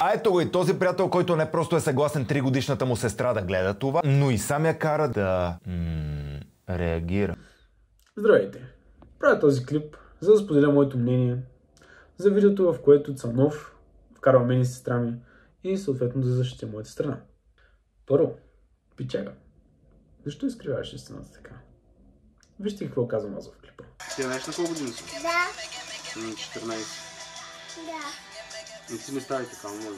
А ето го и този приятел, който не просто е съгласен 3 годишната му сестра да гледа това, но и сам я кара да м- реагира. Здравейте! Правя този клип, за да споделя моето мнение за видеото, в което Цанов вкарва мен и сестра ми и съответно да защитя моята страна. Първо, пичага. Защо изкривяваш истината така? Вижте какво казвам аз в клипа. Ти знаеш на колко години си? Да, На 14. да, И ти не ставай така, моля.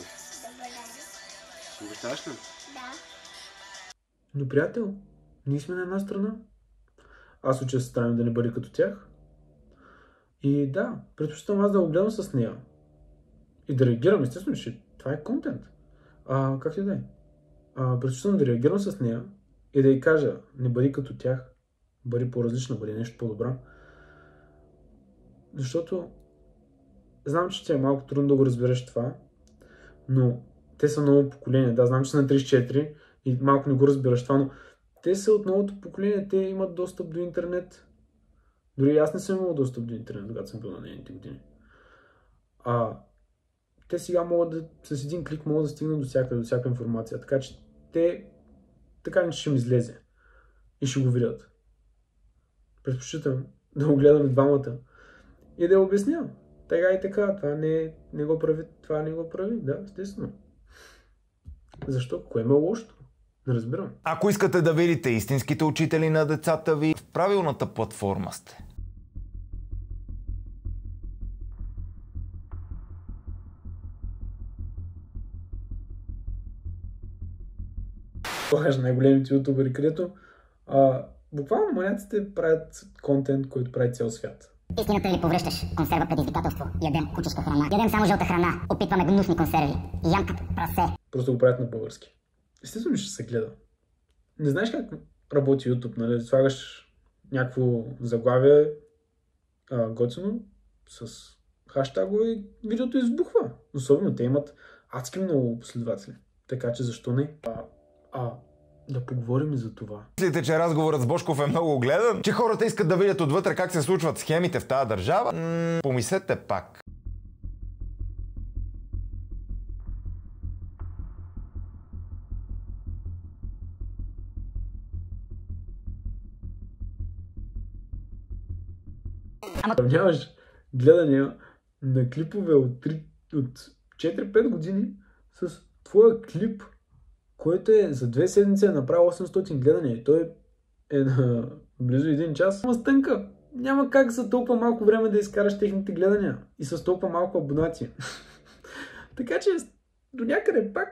Обещаваш ли? да. Но, приятел, ние сме на една страна. Аз уча сестра ми да не бъде като тях. И да, предпочитам аз да го гледам с нея. И да реагирам, естествено, че това е контент. А, как и да е. А, предпочитам да реагирам с нея и да й кажа, не бъди като тях, бъди по-различна, бъди нещо по-добра. Защото знам, че ти е малко трудно да го разбереш това, но те са ново поколение. Да, знам, че са на 34 и малко не го разбираш това, но те са от новото поколение, те имат достъп до интернет. Дори аз не съм имал достъп до интернет, когато съм бил на нейните години. А, те сега могат да, с един клик могат да стигнат до всяка, до всяка информация. Така че те така не ще им излезе. И ще го видят. Предпочитам да го гледаме двамата и да я обясня. Така и така, това не, не го прави, това не го прави, да, естествено. Защо? Кое има лошото? Не разбирам. Ако искате да видите истинските учители на децата ви, в правилната платформа сте. Плагаш най-големите ютубери, където а, буквално маняците правят контент, който прави цял свят. Истината ли повръщаш? Консерва предизвикателство. Ядем кучешка храна. Ядем само жълта храна. Опитваме гнусни консерви. Ям като прасе. Просто го правят на български. Естествено ще се гледа. Не знаеш как работи YouTube, нали? Слагаш някакво заглавие а, готино с хаштагове и видеото избухва. Особено те имат адски много последователи. Така че защо не? А, а да поговорим и за това. Мислите, че разговорът с Бошков е много гледан? Че хората искат да видят отвътре как се случват схемите в тази държава? М- помислете пак. Сравняваш гледания на клипове от, 3, от 4-5 години с твоя клип, който е за две седмици е направил 800 гледания и той е на близо един час. Ама стънка! Няма как за толкова малко време да изкараш техните гледания и с толкова малко абонати. така че до някъде пак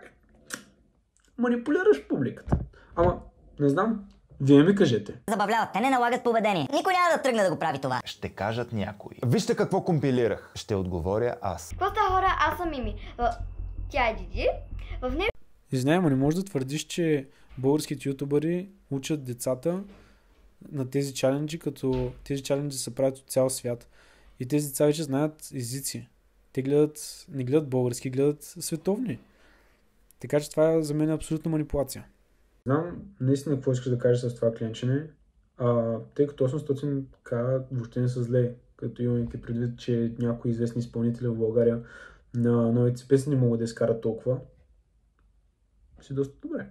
манипулираш публиката. Ама, не знам, вие ми кажете. Забавляват. Те не налагат поведение. Никой няма да тръгне да го прави това. Ще кажат някои. Вижте какво компилирах. Ще отговоря аз. Какво хора? Аз съм Мими. Тя е Диди. В нея Извинявай, не можеш да твърдиш, че българските ютубъри учат децата на тези чаленджи, като тези чаленджи се правят от цял свят. И тези деца вече знаят езици. Те гледат, не гледат български, гледат световни. Така че това за мен е абсолютна манипулация. Знам наистина какво искаш да кажеш с това клиенчене, а, тъй като 800к въобще не са зле, като имате предвид, че някои известни изпълнители в България на новите песни не могат да изкарат толкова. Си доста добре.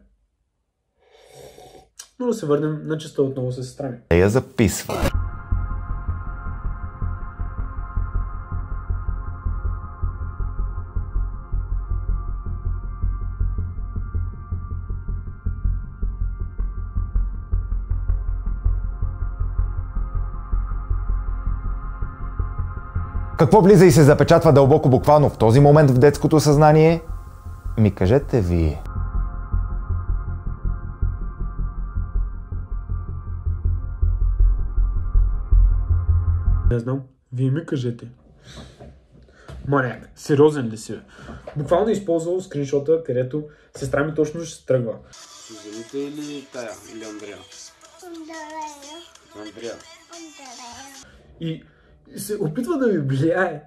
Но да се върнем на честа отново с сестра ми. Я записва. Какво влиза и се запечатва дълбоко буквално в този момент в детското съзнание? Ми кажете вие. Не знам. Вие ми кажете. Маняк, сериозен ли си? Буквално е използвал скриншота, където сестра ми точно ще се тръгва. Сузаните или тая? Или Андрея? Андрея. И се опитва да ми влияе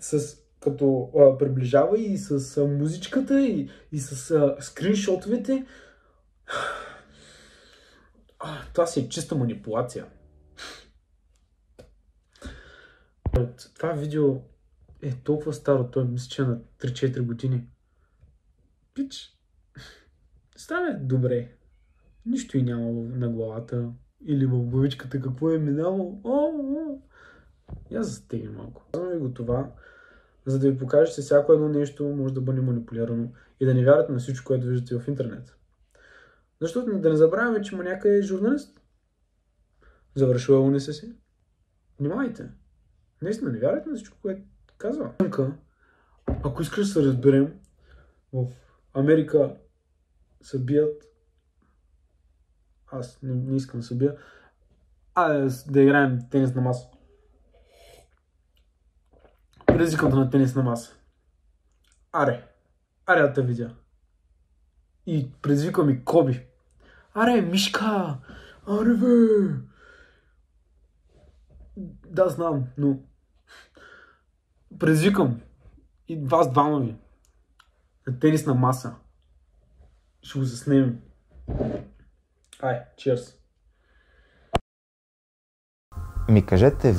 с като а, приближава и с а, музичката и, и с а, скриншотовете. А, това си е чиста манипулация. От това видео е толкова старо, той мисля, че е на 3-4 години. Пич. Стане добре. Нищо и няма на главата. Или в главичката какво е минало. О, о. Я застегни малко. Казвам ви го това, за да ви покажа, че всяко едно нещо може да бъде манипулирано и да не вярвате на всичко, което виждате в интернет. Защото да не забравяме, че маняка е журналист. Завършил е УНСС. Внимавайте. Наистина, не вярвайте на всичко, което казва. Ако искаш да се разберем, в Америка се бият. Аз не, не искам да се бия. А да играем тенис на маса. Предизвикам на тенис на маса. Аре. Аре да те видя. И предизвиквам и Коби. Аре, Мишка! Аре, бе! Да, знам, но... Предизвикам и вас двама ви на тенисна маса. Ще го заснемем. Ай, cheers. Ми кажете